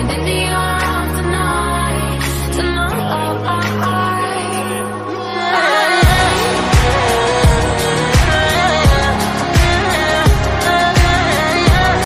And in the